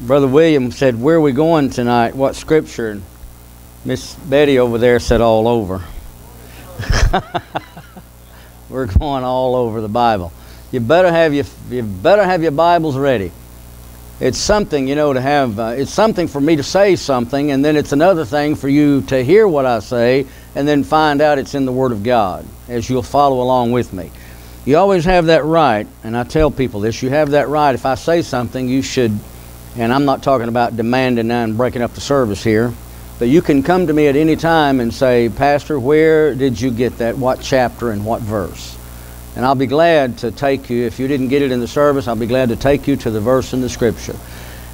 Brother William said, Where are we going tonight? What scripture? And Miss Betty over there said, All over. We're going all over the Bible. You better have your, you better have your Bibles ready. It's something, you know, to have, uh, it's something for me to say something, and then it's another thing for you to hear what I say and then find out it's in the Word of God as you'll follow along with me. You always have that right, and I tell people this you have that right. If I say something, you should, and I'm not talking about demanding and breaking up the service here, but you can come to me at any time and say, Pastor, where did you get that? What chapter and what verse? And I'll be glad to take you, if you didn't get it in the service, I'll be glad to take you to the verse in the Scripture.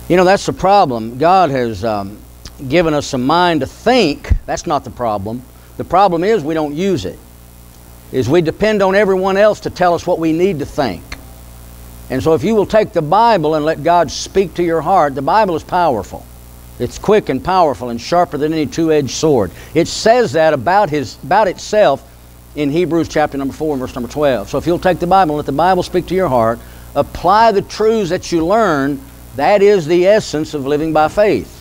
You know, that's the problem. God has um, given us a mind to think. That's not the problem. The problem is we don't use it. Is we depend on everyone else to tell us what we need to think. And so if you will take the Bible and let God speak to your heart, the Bible is powerful. It's quick and powerful and sharper than any two-edged sword. It says that about his about itself in Hebrews chapter number 4 and verse number 12. So if you'll take the Bible and let the Bible speak to your heart, apply the truths that you learn, that is the essence of living by faith.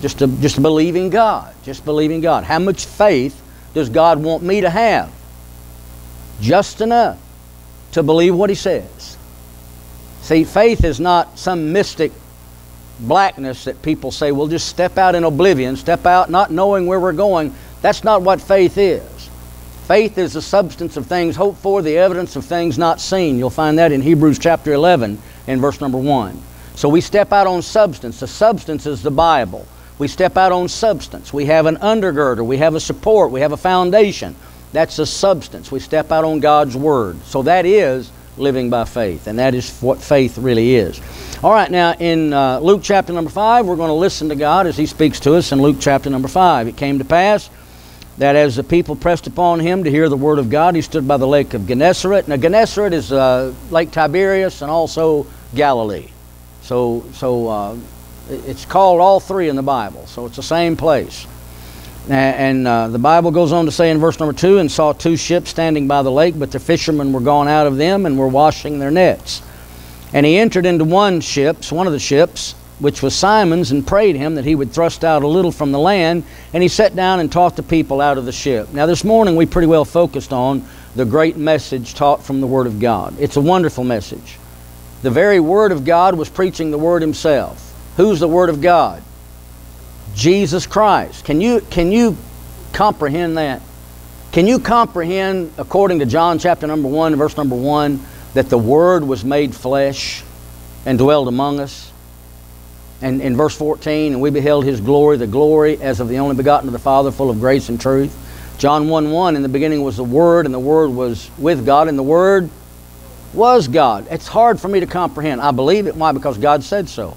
Just to, just believing God. Just believing God. How much faith does God want me to have? Just enough to believe what He says. See, faith is not some mystic blackness that people say, well, just step out in oblivion, step out not knowing where we're going. That's not what faith is. Faith is the substance of things hoped for, the evidence of things not seen. You'll find that in Hebrews chapter 11 and verse number 1. So we step out on substance. The substance is the Bible. We step out on substance. We have an undergirder, we have a support, we have a foundation. That's the substance. We step out on God's Word. So that is living by faith, and that is what faith really is. All right, now in uh, Luke chapter number 5, we're going to listen to God as He speaks to us in Luke chapter number 5. It came to pass that as the people pressed upon him to hear the word of God, he stood by the lake of Gennesaret. Now, Gennesaret is uh, Lake Tiberias and also Galilee. So, so uh, it's called all three in the Bible, so it's the same place. And uh, the Bible goes on to say in verse number two, and saw two ships standing by the lake, but the fishermen were gone out of them and were washing their nets. And he entered into one ship, one of the ships, which was Simon's, and prayed him that he would thrust out a little from the land. And he sat down and taught the people out of the ship. Now, this morning we pretty well focused on the great message taught from the Word of God. It's a wonderful message. The very Word of God was preaching the Word Himself. Who's the Word of God? Jesus Christ. Can you, can you comprehend that? Can you comprehend, according to John chapter number 1, verse number 1, that the Word was made flesh and dwelled among us? And in verse 14, and we beheld His glory, the glory as of the only begotten of the Father, full of grace and truth. John 1 1, in the beginning was the Word, and the Word was with God, and the Word was God. It's hard for me to comprehend. I believe it. Why? Because God said so.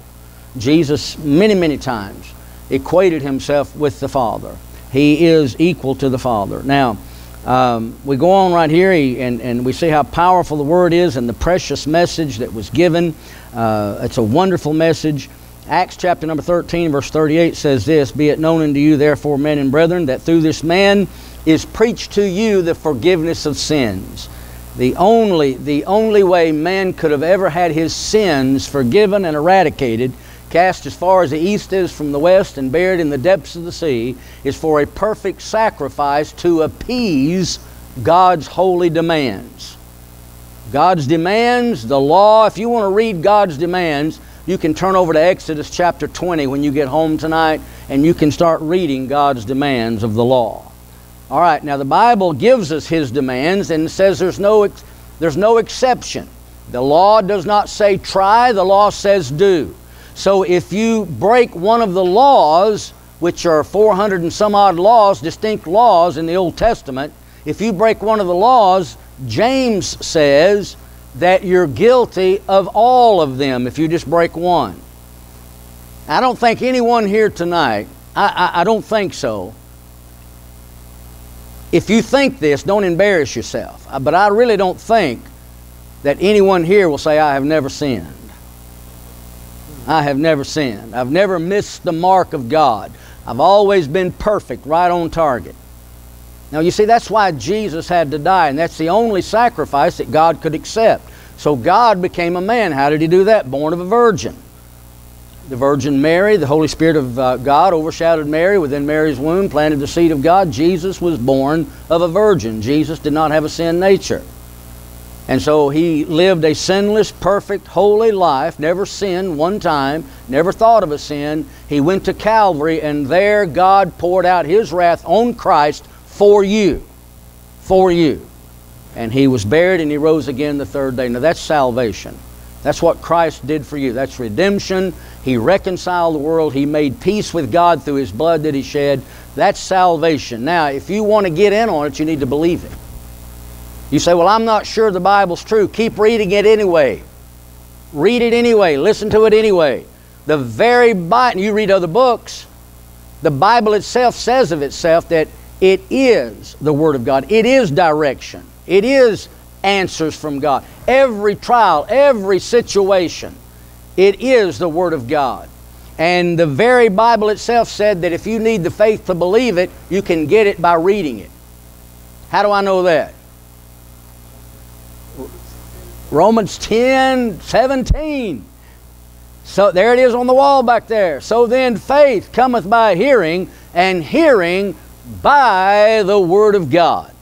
Jesus, many, many times, equated himself with the Father. He is equal to the Father. Now, um, we go on right here and, and we see how powerful the Word is and the precious message that was given. Uh, it's a wonderful message. Acts chapter number 13, verse 38 says this Be it known unto you, therefore, men and brethren, that through this man is preached to you the forgiveness of sins. The only, the only way man could have ever had his sins forgiven and eradicated cast as far as the east is from the west and buried in the depths of the sea, is for a perfect sacrifice to appease God's holy demands. God's demands, the law, if you want to read God's demands, you can turn over to Exodus chapter 20 when you get home tonight and you can start reading God's demands of the law. All right, now the Bible gives us His demands and says there's no, there's no exception. The law does not say try, the law says do. So if you break one of the laws, which are 400 and some odd laws, distinct laws in the Old Testament, if you break one of the laws, James says that you're guilty of all of them if you just break one. I don't think anyone here tonight, I, I, I don't think so. If you think this, don't embarrass yourself. Uh, but I really don't think that anyone here will say, I have never sinned. I have never sinned. I've never missed the mark of God. I've always been perfect, right on target. Now, you see, that's why Jesus had to die, and that's the only sacrifice that God could accept. So God became a man. How did he do that? Born of a virgin. the Virgin Mary, the Holy Spirit of uh, God overshadowed Mary. Within Mary's womb, planted the seed of God. Jesus was born of a virgin. Jesus did not have a sin nature. And so he lived a sinless, perfect, holy life, never sinned one time, never thought of a sin. He went to Calvary, and there God poured out his wrath on Christ for you. For you. And he was buried and he rose again the third day. Now that's salvation. That's what Christ did for you. That's redemption. He reconciled the world. He made peace with God through his blood that he shed. That's salvation. Now, if you want to get in on it, you need to believe it. You say, Well, I'm not sure the Bible's true. Keep reading it anyway. Read it anyway. Listen to it anyway. The very Bible, you read other books, the Bible itself says of itself that it is the Word of God, it is direction, it is answers from God. Every trial, every situation, it is the Word of God. And the very Bible itself said that if you need the faith to believe it, you can get it by reading it. How do I know that? Romans 10 17. So there it is on the wall back there. So then faith cometh by hearing, and hearing by the Word of God.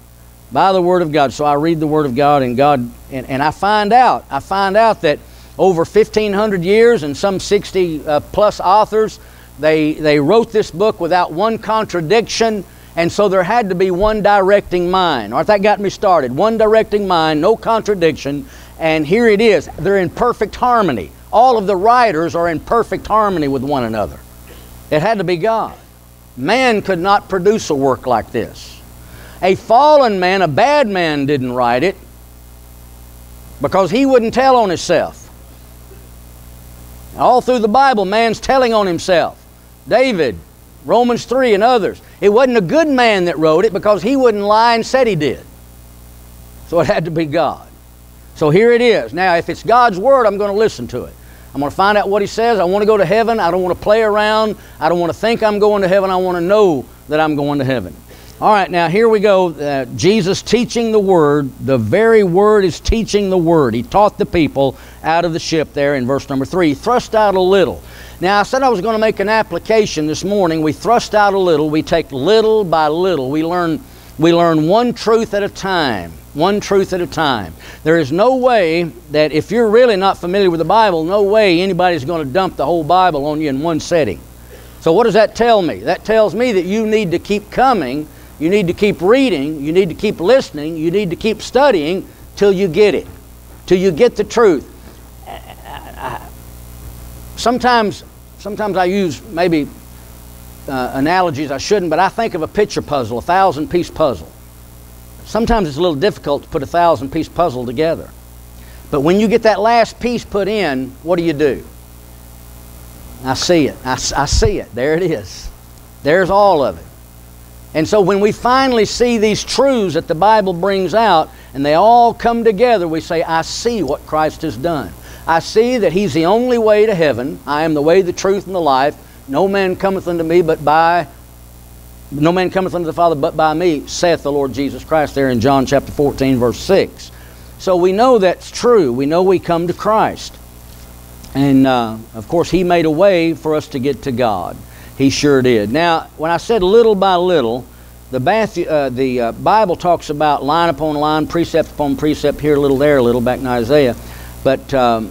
By the Word of God. So I read the Word of God, and God, and, and I find out, I find out that over 1,500 years and some 60 uh, plus authors, they, they wrote this book without one contradiction, and so there had to be one directing mind. All right, that got me started. One directing mind, no contradiction, and here it is. They're in perfect harmony. All of the writers are in perfect harmony with one another. It had to be God. Man could not produce a work like this. A fallen man, a bad man, didn't write it because he wouldn't tell on himself. All through the Bible, man's telling on himself. David, Romans 3, and others. It wasn't a good man that wrote it because he wouldn't lie and said he did. So it had to be God. So here it is. Now, if it's God's Word, I'm going to listen to it. I'm going to find out what He says. I want to go to heaven. I don't want to play around. I don't want to think I'm going to heaven. I want to know that I'm going to heaven. All right, now here we go. Uh, Jesus teaching the Word. The very Word is teaching the Word. He taught the people out of the ship there in verse number 3. Thrust out a little. Now, I said I was going to make an application this morning. We thrust out a little. We take little by little. We learn, we learn one truth at a time one truth at a time. There is no way that if you're really not familiar with the Bible, no way anybody's going to dump the whole Bible on you in one setting. So, what does that tell me? That tells me that you need to keep coming, you need to keep reading, you need to keep listening, you need to keep studying till you get it, till you get the truth. Sometimes, sometimes I use maybe uh, analogies I shouldn't, but I think of a picture puzzle, a thousand piece puzzle. Sometimes it's a little difficult to put a thousand piece puzzle together. But when you get that last piece put in, what do you do? I see it. I, I see it. There it is. There's all of it. And so when we finally see these truths that the Bible brings out and they all come together, we say, I see what Christ has done. I see that He's the only way to heaven. I am the way, the truth, and the life. No man cometh unto me but by no man cometh unto the Father but by me, saith the Lord Jesus Christ, there in John chapter 14, verse 6. So we know that's true. We know we come to Christ. And uh, of course, He made a way for us to get to God. He sure did. Now, when I said little by little, the, Matthew, uh, the uh, Bible talks about line upon line, precept upon precept, here a little, there a little, back in Isaiah. But um,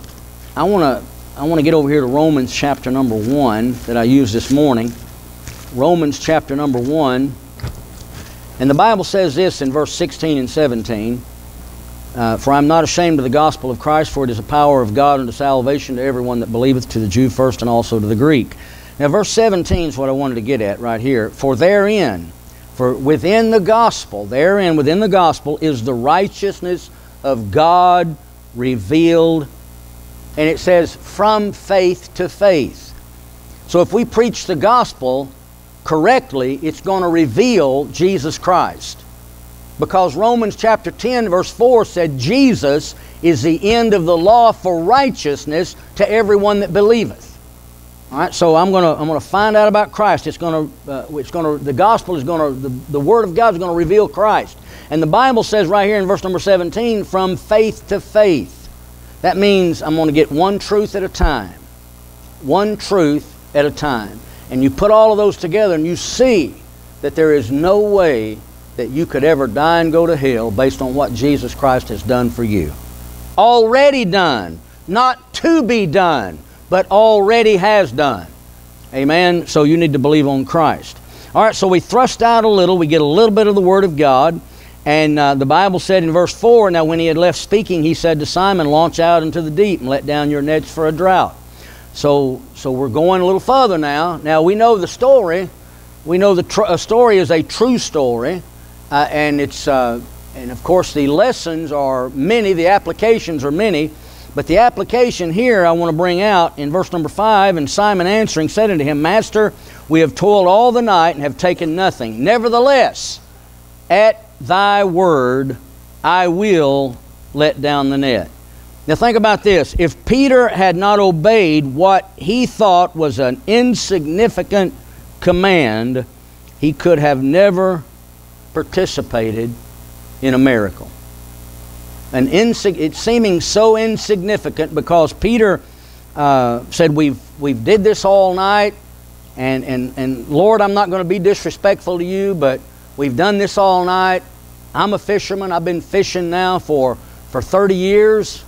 I want to I want to get over here to Romans chapter number one that I used this morning. Romans chapter number 1. And the Bible says this in verse 16 and 17 uh, For I am not ashamed of the gospel of Christ, for it is a power of God unto salvation to everyone that believeth, to the Jew first and also to the Greek. Now, verse 17 is what I wanted to get at right here. For therein, for within the gospel, therein, within the gospel, is the righteousness of God revealed. And it says, from faith to faith. So if we preach the gospel, correctly, it's going to reveal Jesus Christ. Because Romans chapter 10, verse 4 said, Jesus is the end of the law for righteousness to everyone that believeth. All right, so I'm going to I'm going to find out about Christ. It's going to uh, it's going to the gospel is going to the, the word of God is going to reveal Christ. And the Bible says right here in verse number 17, from faith to faith. That means I'm going to get one truth at a time one truth at a time. And you put all of those together and you see that there is no way that you could ever die and go to hell based on what Jesus Christ has done for you. Already done, not to be done, but already has done. Amen. So you need to believe on Christ. All right, so we thrust out a little, we get a little bit of the Word of God. And uh, the Bible said in verse 4 Now, when he had left speaking, he said to Simon, Launch out into the deep and let down your nets for a drought. So, so we're going a little further now. Now, we know the story. We know the story is a true story. Uh, and it's, uh, and of course, the lessons are many, the applications are many. But the application here I want to bring out in verse number 5 And Simon answering said unto him, Master, we have toiled all the night and have taken nothing. Nevertheless, at thy word I will let down the net. Now, think about this. If Peter had not obeyed what he thought was an insignificant command, he could have never participated in a miracle. An insig- it's seeming so insignificant because Peter uh, said, we've, we've did this all night, and, and, and Lord, I'm not going to be disrespectful to you, but we've done this all night. I'm a fisherman. I've been fishing now for, for 30 years,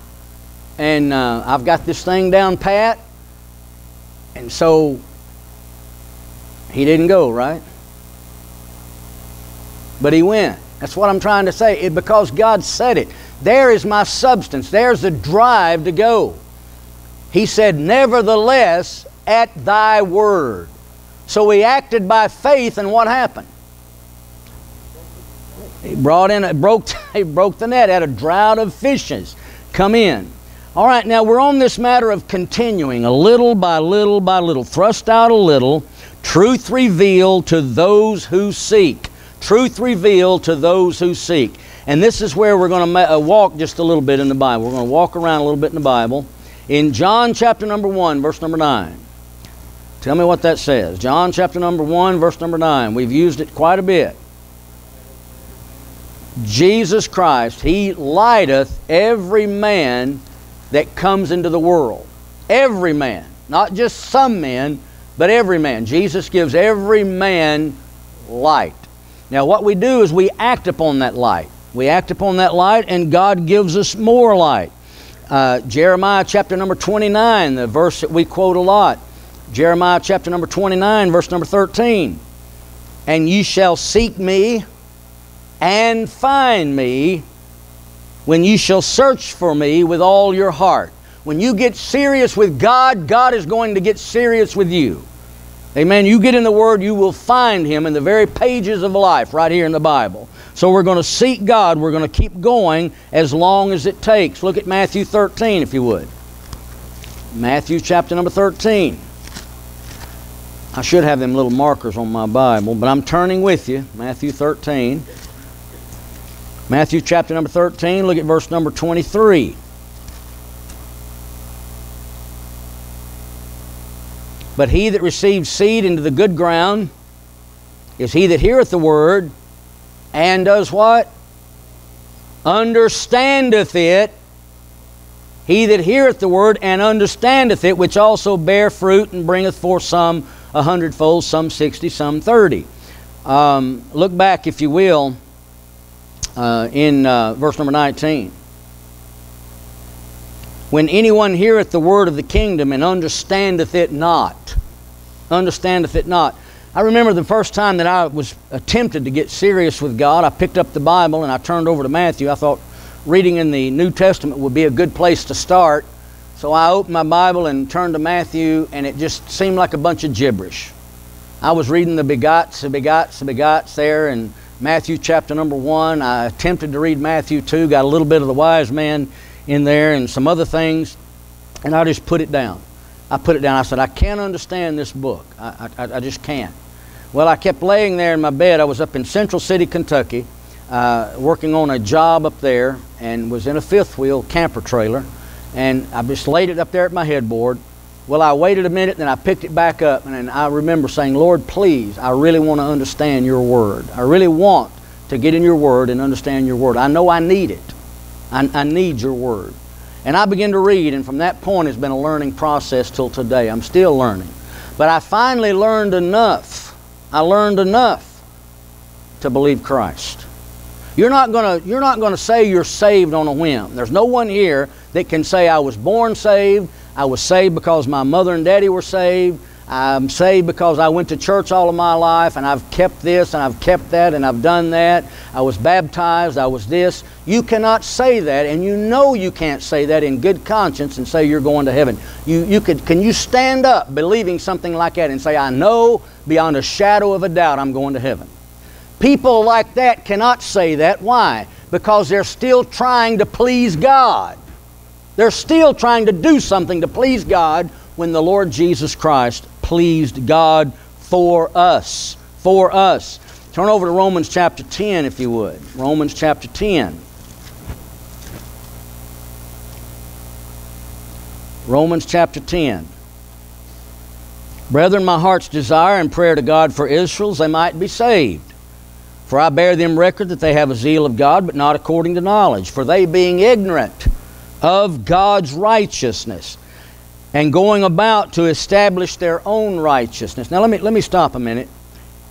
and uh, I've got this thing down pat. And so he didn't go, right? But he went. That's what I'm trying to say. It, because God said it. There is my substance. There's the drive to go. He said, Nevertheless, at thy word. So he acted by faith, and what happened? He brought in, it broke, he broke the net, had a drought of fishes come in. All right, now we're on this matter of continuing, a little by little by little, thrust out a little, truth revealed to those who seek. Truth revealed to those who seek. And this is where we're going to uh, walk just a little bit in the Bible. We're going to walk around a little bit in the Bible. In John chapter number 1, verse number 9. Tell me what that says. John chapter number 1, verse number 9. We've used it quite a bit. Jesus Christ, He lighteth every man that comes into the world. Every man. Not just some men, but every man. Jesus gives every man light. Now, what we do is we act upon that light. We act upon that light, and God gives us more light. Uh, Jeremiah chapter number 29, the verse that we quote a lot. Jeremiah chapter number 29, verse number 13. And ye shall seek me and find me when you shall search for me with all your heart. When you get serious with God, God is going to get serious with you. Amen. You get in the Word, you will find Him in the very pages of life right here in the Bible. So we're going to seek God. We're going to keep going as long as it takes. Look at Matthew 13, if you would. Matthew chapter number 13. I should have them little markers on my Bible, but I'm turning with you. Matthew 13. Matthew chapter number 13, look at verse number 23. But he that receives seed into the good ground is he that heareth the word and does what? Understandeth it. He that heareth the word and understandeth it, which also bear fruit and bringeth forth some a hundredfold, some sixty, some thirty. Um, look back, if you will, uh, in uh, verse number 19. When anyone heareth the word of the kingdom and understandeth it not, understandeth it not. I remember the first time that I was attempted to get serious with God, I picked up the Bible and I turned over to Matthew. I thought reading in the New Testament would be a good place to start. So I opened my Bible and turned to Matthew, and it just seemed like a bunch of gibberish. I was reading the begots, the begots, the begots there, and Matthew chapter number one. I attempted to read Matthew 2, got a little bit of the wise man in there and some other things, and I just put it down. I put it down. I said, I can't understand this book. I, I, I just can't. Well, I kept laying there in my bed. I was up in Central City, Kentucky, uh, working on a job up there, and was in a fifth wheel camper trailer. And I just laid it up there at my headboard, well, I waited a minute, then I picked it back up, and I remember saying, Lord, please, I really want to understand your word. I really want to get in your word and understand your word. I know I need it. I, I need your word. And I began to read, and from that point it's been a learning process till today. I'm still learning. But I finally learned enough. I learned enough to believe Christ. You're not going to you're not going to say you're saved on a whim. There's no one here that can say I was born saved, I was saved because my mother and daddy were saved, I'm saved because I went to church all of my life and I've kept this and I've kept that and I've done that. I was baptized, I was this. You cannot say that and you know you can't say that in good conscience and say you're going to heaven. You, you could, can you stand up believing something like that and say, I know beyond a shadow of a doubt I'm going to heaven? People like that cannot say that. Why? Because they're still trying to please God. They're still trying to do something to please God when the Lord Jesus Christ pleased God for us. For us. Turn over to Romans chapter 10, if you would. Romans chapter 10. Romans chapter 10. Brethren, my heart's desire and prayer to God for Israel they might be saved. For I bear them record that they have a zeal of God, but not according to knowledge. For they, being ignorant of God's righteousness, and going about to establish their own righteousness. Now, let me, let me stop a minute.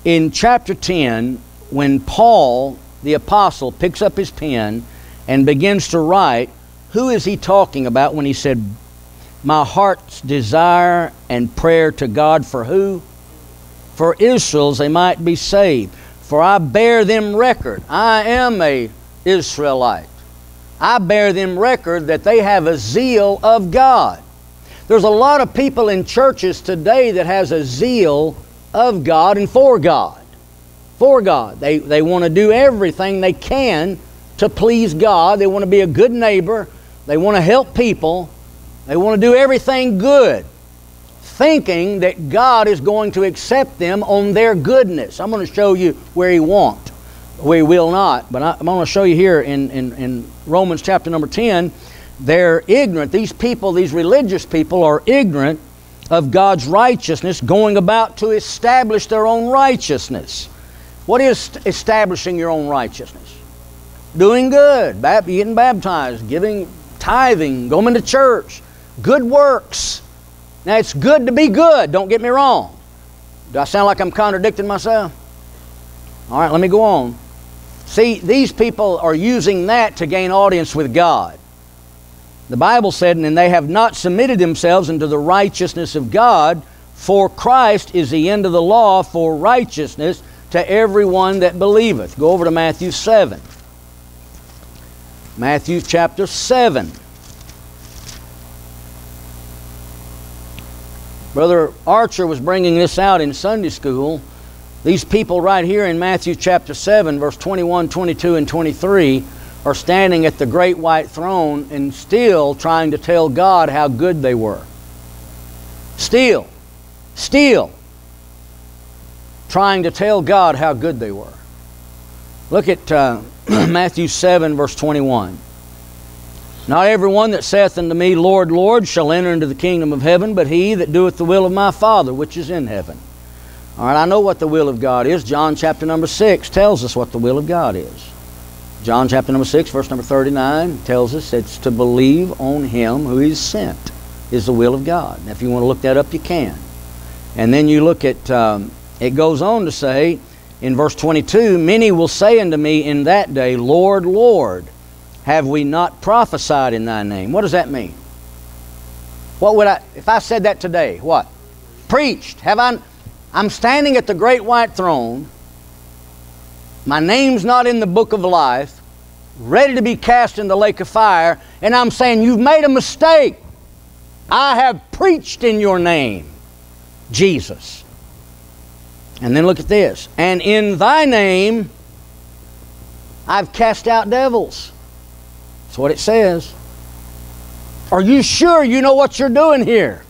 In chapter 10, when Paul, the apostle, picks up his pen and begins to write, who is he talking about when he said, My heart's desire and prayer to God for who? For Israel's they might be saved. For I bear them record. I am a Israelite. I bear them record that they have a zeal of God. There's a lot of people in churches today that has a zeal of God and for God. For God. They, they want to do everything they can to please God. They want to be a good neighbor. They want to help people. They want to do everything good, thinking that God is going to accept them on their goodness. I'm going to show you where He won't. We will not. But I, am going to show you here in, in, in Romans chapter number 10 they're ignorant. These people, these religious people, are ignorant of God's righteousness, going about to establish their own righteousness. What is establishing your own righteousness? Doing good, getting baptized, giving tithing, going to church, good works. Now, it's good to be good, don't get me wrong. Do I sound like I'm contradicting myself? All right, let me go on. See, these people are using that to gain audience with God. The Bible said, And they have not submitted themselves unto the righteousness of God, for Christ is the end of the law for righteousness to everyone that believeth. Go over to Matthew 7. Matthew chapter 7. Brother Archer was bringing this out in Sunday school. These people right here in Matthew chapter 7, verse 21, 22, and 23 are standing at the great white throne and still trying to tell God how good they were. Still, still trying to tell God how good they were. Look at uh, Matthew 7, verse 21. Not everyone that saith unto me, Lord, Lord, shall enter into the kingdom of heaven, but he that doeth the will of my Father which is in heaven. All right, I know what the will of God is. John chapter number 6 tells us what the will of God is. John chapter number 6, verse number 39 tells us it's to believe on him who is sent is the will of God. And if you want to look that up, you can. And then you look at, um, it goes on to say in verse 22 Many will say unto me in that day, Lord, Lord, have we not prophesied in thy name? What does that mean? What would I, if I said that today, what? Preached. Have I, I'm standing at the great white throne my name's not in the book of life, ready to be cast in the lake of fire, and I'm saying, You've made a mistake. I have preached in your name, Jesus. And then look at this. And in thy name, I've cast out devils. That's what it says. Are you sure you know what you're doing here?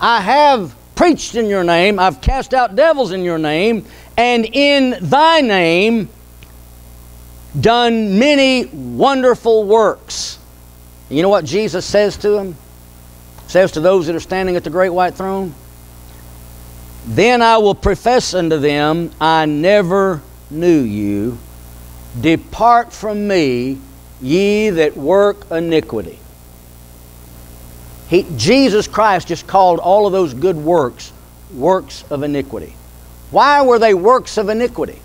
I have preached in your name, I've cast out devils in your name, and in thy name done many wonderful works. You know what Jesus says to them? Says to those that are standing at the great white throne? Then I will profess unto them, I never knew you. Depart from me, ye that work iniquity. He, Jesus Christ just called all of those good works works of iniquity. Why were they works of iniquity?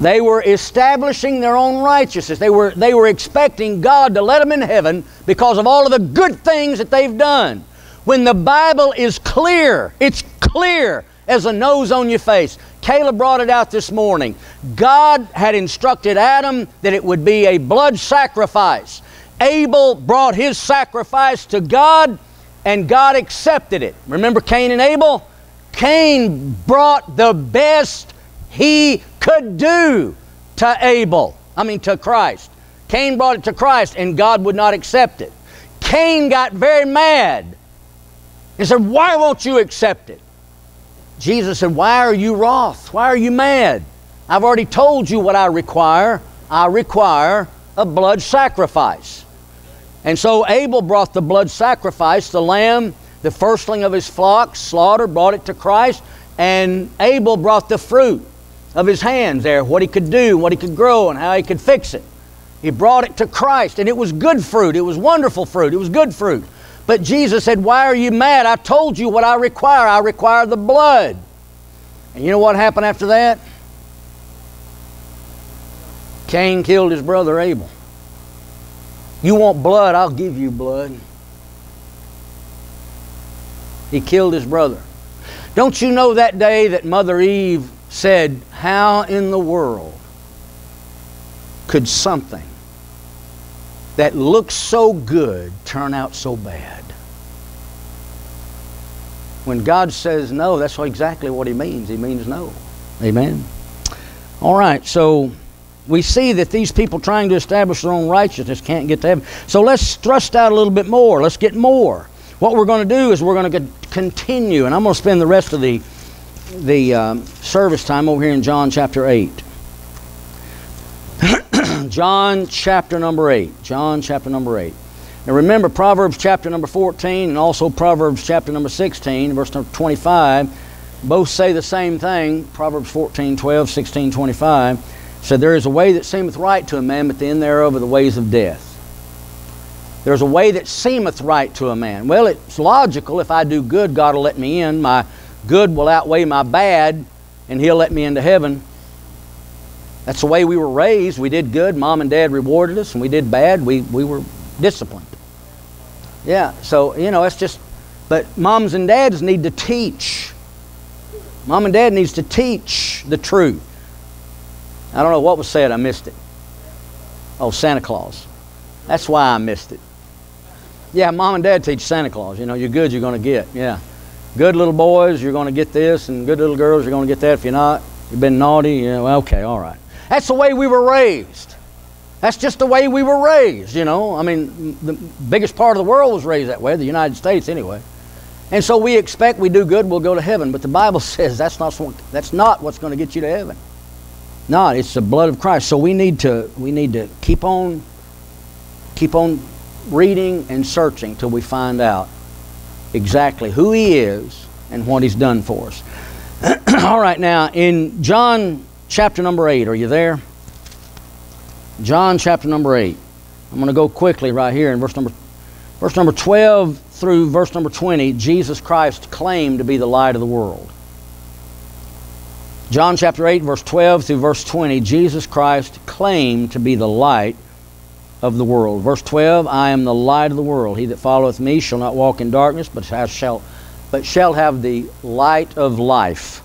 They were establishing their own righteousness. They were, they were expecting God to let them in heaven because of all of the good things that they've done. When the Bible is clear, it's clear as a nose on your face. Caleb brought it out this morning. God had instructed Adam that it would be a blood sacrifice. Abel brought his sacrifice to God, and God accepted it. Remember Cain and Abel? Cain brought the best he could do to Abel, I mean to Christ. Cain brought it to Christ, and God would not accept it. Cain got very mad and said, Why won't you accept it? Jesus said, Why are you wroth? Why are you mad? I've already told you what I require. I require a blood sacrifice. And so Abel brought the blood sacrifice, the lamb, the firstling of his flock, slaughtered, brought it to Christ, and Abel brought the fruit of his hands there, what he could do, what he could grow, and how he could fix it. He brought it to Christ, and it was good fruit. It was wonderful fruit. It was good fruit. But Jesus said, Why are you mad? I told you what I require. I require the blood. And you know what happened after that? Cain killed his brother Abel. You want blood? I'll give you blood. He killed his brother. Don't you know that day that Mother Eve said, How in the world could something that looks so good turn out so bad? When God says no, that's exactly what He means. He means no. Amen. All right, so we see that these people trying to establish their own righteousness can't get to heaven. So let's thrust out a little bit more. Let's get more. What we're going to do is we're going to continue, and I'm going to spend the rest of the the um, service time over here in John chapter 8. John chapter number 8. John chapter number 8. Now remember Proverbs chapter number 14 and also Proverbs chapter number 16, verse number 25, both say the same thing. Proverbs 14, 12, 16, 25 said, There is a way that seemeth right to a man, but the end thereof are the ways of death. There's a way that seemeth right to a man. Well, it's logical. If I do good, God will let me in. My good will outweigh my bad, and He'll let me into heaven. That's the way we were raised. We did good, mom and dad rewarded us, and we did bad, we, we were disciplined. Yeah, so, you know, it's just, but moms and dads need to teach. Mom and dad needs to teach the truth. I don't know what was said, I missed it. Oh, Santa Claus. That's why I missed it. Yeah, mom and dad teach Santa Claus. You know, you're good, you're going to get. Yeah. Good little boys, you're going to get this, and good little girls, you're going to get that. If you're not, you've been naughty, you know, okay, all right. That's the way we were raised. That's just the way we were raised, you know. I mean, the biggest part of the world was raised that way, the United States anyway. And so we expect we do good, we'll go to heaven. But the Bible says that's not, that's not what's going to get you to heaven. No, it's the blood of Christ. So we need to, we need to keep on, keep on reading and searching till we find out exactly who He is and what He's done for us. All right, now in John chapter number 8, are you there? John chapter number 8. I'm going to go quickly right here in verse number, verse number 12 through verse number 20. Jesus Christ claimed to be the light of the world. John chapter 8, verse 12 through verse 20, Jesus Christ claimed to be the light of the world. Verse 12, I am the light of the world. He that followeth me shall not walk in darkness, but shall, but shall have the light of life.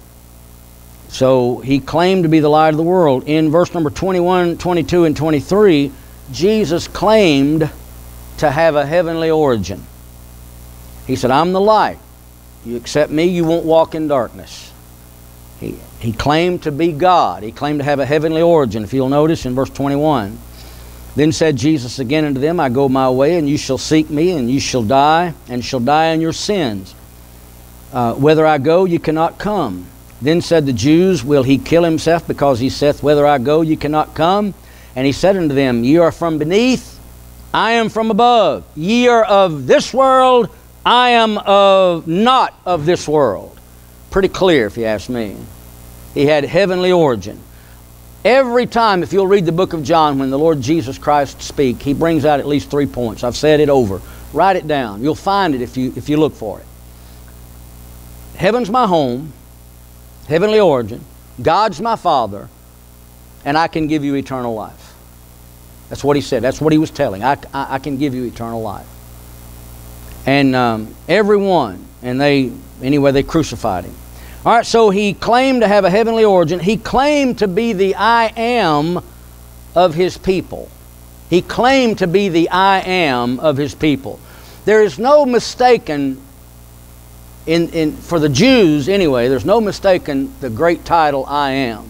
So he claimed to be the light of the world. In verse number 21, 22, and 23, Jesus claimed to have a heavenly origin. He said, I'm the light. You accept me, you won't walk in darkness. He, he claimed to be God. He claimed to have a heavenly origin. If you'll notice in verse 21, then said Jesus again unto them, I go my way, and you shall seek me, and you shall die, and shall die in your sins. Uh, whither I go, you cannot come. Then said the Jews, Will he kill himself, because he saith, Whither I go, you cannot come? And he said unto them, Ye are from beneath, I am from above. Ye are of this world, I am of not of this world. Pretty clear, if you ask me. He had heavenly origin. Every time, if you'll read the book of John, when the Lord Jesus Christ speak, he brings out at least three points. I've said it over. Write it down. You'll find it if you, if you look for it. Heaven's my home, heavenly origin. God's my Father, and I can give you eternal life. That's what he said. That's what he was telling. I, I, I can give you eternal life. And um, everyone, and they, anyway, they crucified him. All right, so he claimed to have a heavenly origin. He claimed to be the I am of his people. He claimed to be the I am of his people. There is no mistaken, in, in, for the Jews anyway, there's no mistaken the great title I am.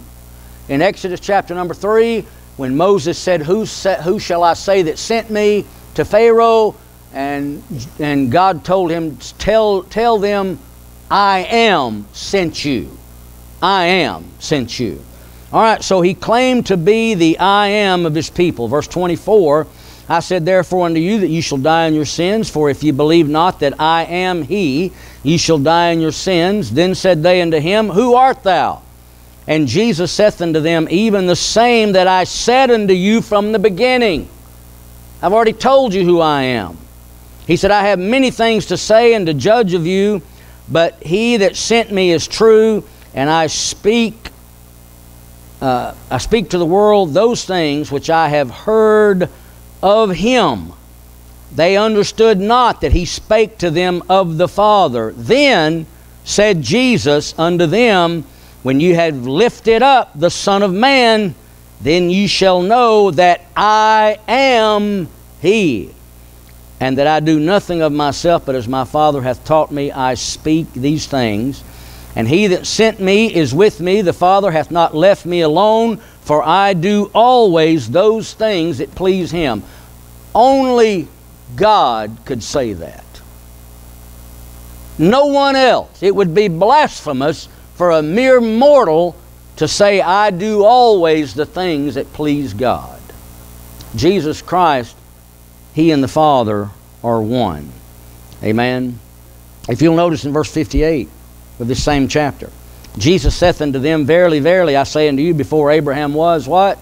In Exodus chapter number 3, when Moses said, Who, who shall I say that sent me to Pharaoh? And, and God told him, tell, tell them I am sent you. I am sent you. All right, so he claimed to be the I am of his people. Verse 24 I said, Therefore unto you that you shall die in your sins, for if ye believe not that I am he, ye shall die in your sins. Then said they unto him, Who art thou? And Jesus saith unto them, Even the same that I said unto you from the beginning. I've already told you who I am. He said, I have many things to say and to judge of you. But he that sent me is true, and I speak, uh, I speak to the world those things which I have heard of him. They understood not that he spake to them of the Father. Then said Jesus unto them, When you have lifted up the Son of Man, then ye shall know that I am he and that I do nothing of myself, but as my Father hath taught me, I speak these things. And he that sent me is with me. The Father hath not left me alone, for I do always those things that please him. Only God could say that. No one else. It would be blasphemous for a mere mortal to say, I do always the things that please God. Jesus Christ he and the Father are one. Amen. If you'll notice in verse 58 of this same chapter, Jesus saith unto them, Verily, verily, I say unto you, before Abraham was what?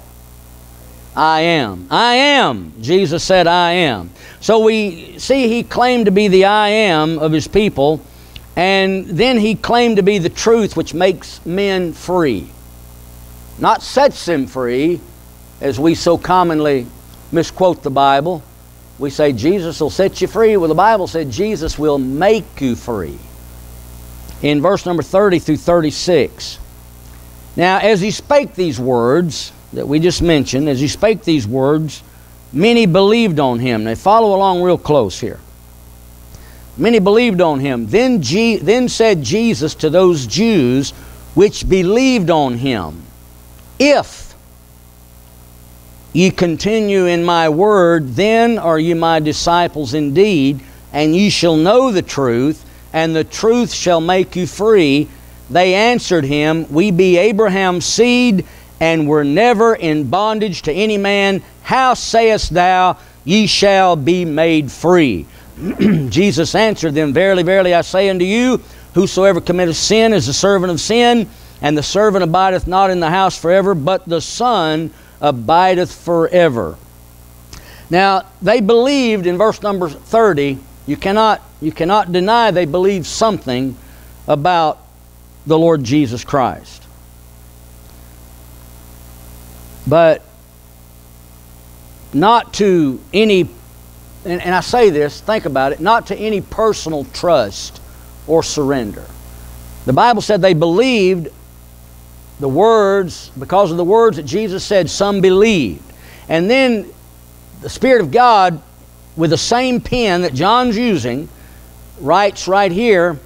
I am. I am. Jesus said, I am. So we see he claimed to be the I am of his people, and then he claimed to be the truth which makes men free. Not sets them free, as we so commonly misquote the Bible, we say Jesus will set you free. Well, the Bible said Jesus will make you free. In verse number 30 through 36. Now, as he spake these words that we just mentioned, as he spake these words, many believed on him. They follow along real close here. Many believed on him. Then, G- then said Jesus to those Jews which believed on him, If ye continue in my word, then are ye my disciples indeed, and ye shall know the truth, and the truth shall make you free. They answered him, We be Abraham's seed, and were never in bondage to any man. How sayest thou, Ye shall be made free? Jesus answered them, Verily, verily, I say unto you, Whosoever committeth sin is a servant of sin, and the servant abideth not in the house forever, but the Son abideth forever. Now, they believed in verse number 30, you cannot, you cannot deny they believed something about the Lord Jesus Christ. But not to any, and, and I say this, think about it, not to any personal trust or surrender. The Bible said they believed the words, because of the words that Jesus said, some believed. And then the Spirit of God, with the same pen that John's using, writes right here,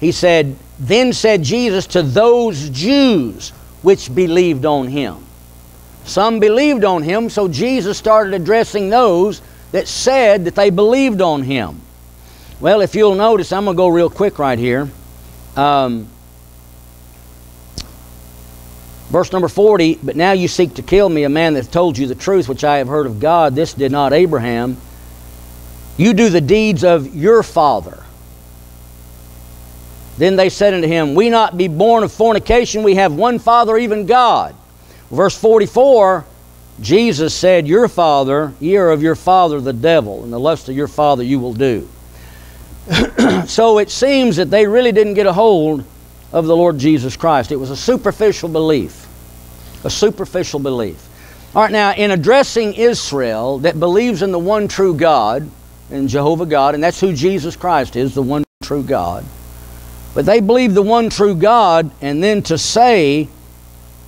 he said, Then said Jesus to those Jews which believed on him. Some believed on him, so Jesus started addressing those that said that they believed on him. Well, if you'll notice, I'm going to go real quick right here. Um, Verse number 40 But now you seek to kill me, a man that told you the truth, which I have heard of God. This did not Abraham. You do the deeds of your father. Then they said unto him, We not be born of fornication, we have one Father, even God. Verse 44 Jesus said, Your father, ye are of your father the devil, and the lust of your father you will do. so it seems that they really didn't get a hold of the Lord Jesus Christ. It was a superficial belief. A superficial belief. All right, now, in addressing Israel that believes in the one true God, in Jehovah God, and that's who Jesus Christ is, the one true God. But they believe the one true God, and then to say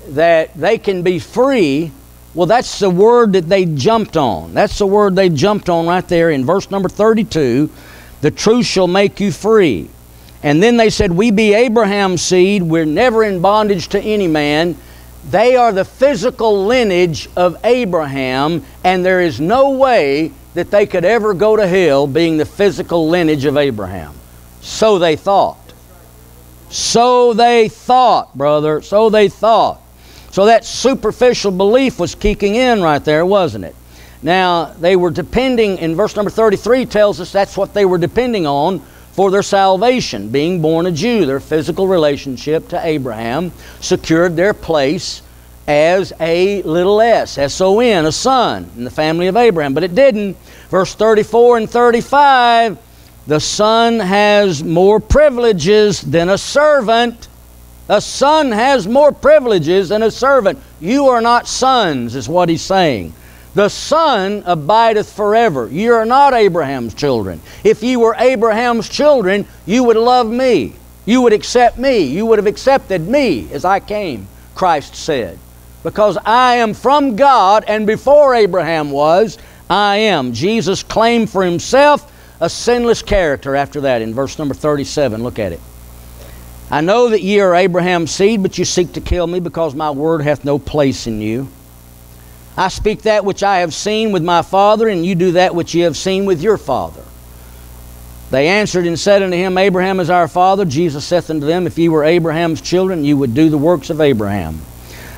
that they can be free, well, that's the word that they jumped on. That's the word they jumped on right there in verse number 32 the truth shall make you free. And then they said, We be Abraham's seed, we're never in bondage to any man. They are the physical lineage of Abraham, and there is no way that they could ever go to hell being the physical lineage of Abraham. So they thought. So they thought, brother. So they thought. So that superficial belief was kicking in right there, wasn't it? Now, they were depending, in verse number 33 tells us that's what they were depending on for their salvation. Being born a Jew, their physical relationship to Abraham secured their place as a little s, S O N, a son in the family of Abraham. But it didn't. Verse 34 and 35 the son has more privileges than a servant. A son has more privileges than a servant. You are not sons, is what he's saying. The Son abideth forever. You are not Abraham's children. If you were Abraham's children, you would love me. You would accept me. You would have accepted me as I came, Christ said. Because I am from God, and before Abraham was, I am. Jesus claimed for himself a sinless character after that in verse number 37. Look at it. I know that ye are Abraham's seed, but you seek to kill me because my word hath no place in you. I speak that which I have seen with my father, and you do that which ye have seen with your father. They answered and said unto him, Abraham is our father. Jesus saith unto them, If ye were Abraham's children, you would do the works of Abraham.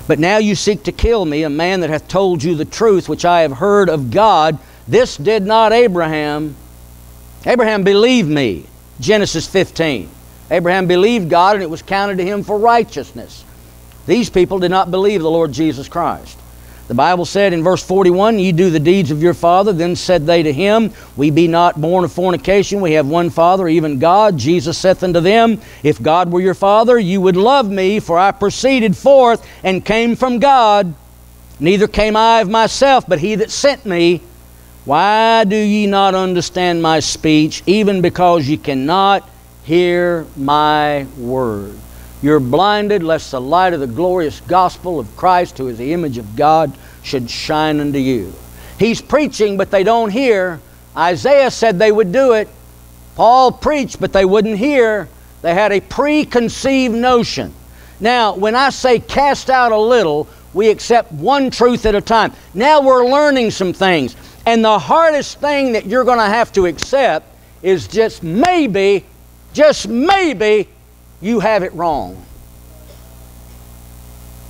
But now you seek to kill me, a man that hath told you the truth which I have heard of God. This did not Abraham. Abraham believed me. Genesis 15. Abraham believed God and it was counted to him for righteousness. These people did not believe the Lord Jesus Christ. The Bible said in verse 41, You do the deeds of your father. Then said they to him, We be not born of fornication. We have one Father, even God. Jesus saith unto them, If God were your Father, you would love me, for I proceeded forth and came from God. Neither came I of myself, but he that sent me. Why do ye not understand my speech, even because ye cannot hear my word. You're blinded lest the light of the glorious gospel of Christ, who is the image of God, should shine unto you. He's preaching, but they don't hear. Isaiah said they would do it. Paul preached, but they wouldn't hear. They had a preconceived notion. Now, when I say cast out a little, we accept one truth at a time. Now we're learning some things. And the hardest thing that you're going to have to accept is just maybe just maybe you have it wrong.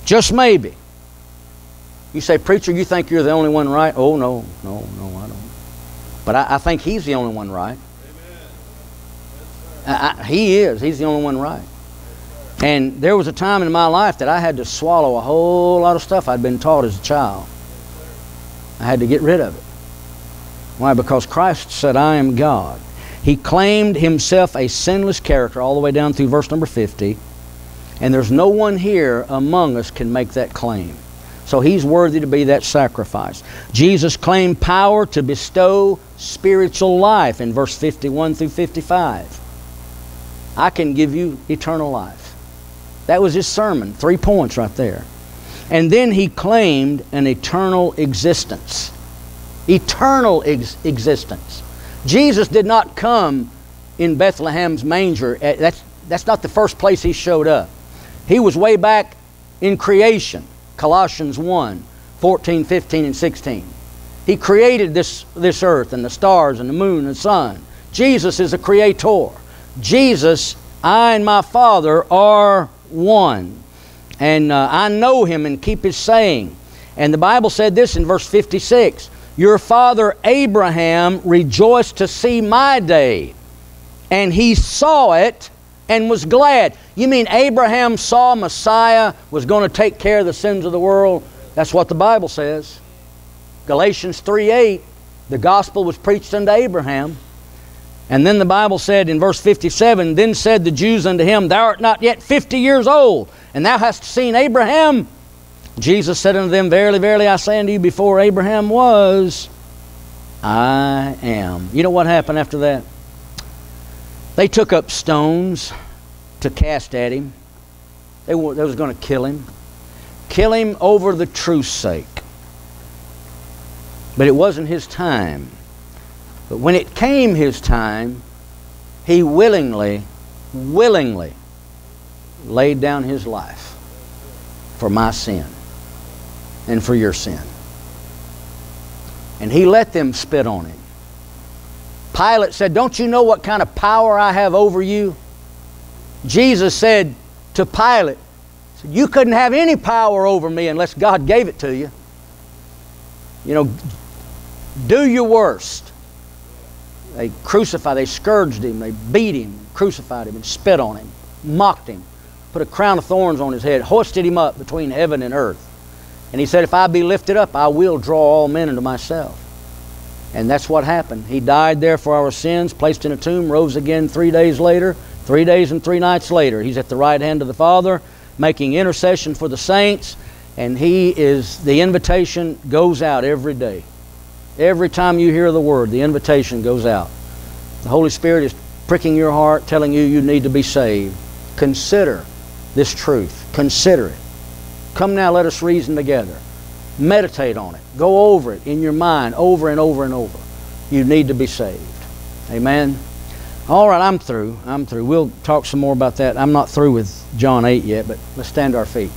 Just maybe. You say, Preacher, you think you're the only one right? Oh, no, no, no, I don't. But I, I think he's the only one right. I, I, he is. He's the only one right. And there was a time in my life that I had to swallow a whole lot of stuff I'd been taught as a child. I had to get rid of it. Why? Because Christ said, I am God. He claimed himself a sinless character all the way down through verse number 50. And there's no one here among us can make that claim. So he's worthy to be that sacrifice. Jesus claimed power to bestow spiritual life in verse 51 through 55. I can give you eternal life. That was his sermon, three points right there. And then he claimed an eternal existence. Eternal ex- existence. Jesus did not come in Bethlehem's manger. That's, that's not the first place he showed up. He was way back in creation, Colossians 1 14, 15, and 16. He created this, this earth and the stars and the moon and the sun. Jesus is a creator. Jesus, I and my Father are one. And uh, I know him and keep his saying. And the Bible said this in verse 56 your father Abraham rejoiced to see my day, and he saw it and was glad. You mean Abraham saw Messiah was going to take care of the sins of the world? That's what the Bible says. Galatians 3 8, the gospel was preached unto Abraham. And then the Bible said in verse 57 Then said the Jews unto him, Thou art not yet fifty years old, and thou hast seen Abraham. Jesus said unto them, Verily, verily, I say unto you, before Abraham was, I am. You know what happened after that? They took up stones to cast at him. They, were, they was going to kill him. Kill him over the truth's sake. But it wasn't his time. But when it came his time, he willingly, willingly laid down his life for my sin and for your sin. And he let them spit on him. Pilate said, Don't you know what kind of power I have over you? Jesus said to Pilate, You couldn't have any power over me unless God gave it to you. You know, do your worst. They crucified, they scourged him, they beat him, crucified him, and spit on him, mocked him, put a crown of thorns on his head, hoisted him up between heaven and earth. And he said, If I be lifted up, I will draw all men unto myself. And that's what happened. He died there for our sins, placed in a tomb, rose again three days later. Three days and three nights later, he's at the right hand of the Father, making intercession for the saints, and he is, the invitation goes out every day. Every time you hear the word, the invitation goes out. The Holy Spirit is pricking your heart, telling you you need to be saved. Consider this truth. Consider it. Come now, let us reason together. Meditate on it. Go over it in your mind over and over and over. You need to be saved. Amen. All right, I'm through. I'm through. We'll talk some more about that. I'm not through with John 8 yet, but let's stand to our feet.